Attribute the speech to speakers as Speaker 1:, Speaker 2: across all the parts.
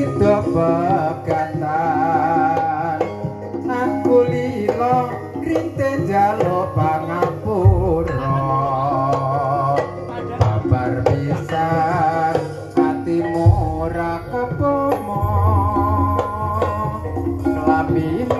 Speaker 1: sido pegatan aku lilo rinte jalo pangapura. Babar bisa atimu ora kepomo. Kelapimu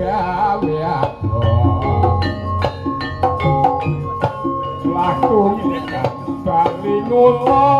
Speaker 1: gawe aku Waktu ini Bali nusah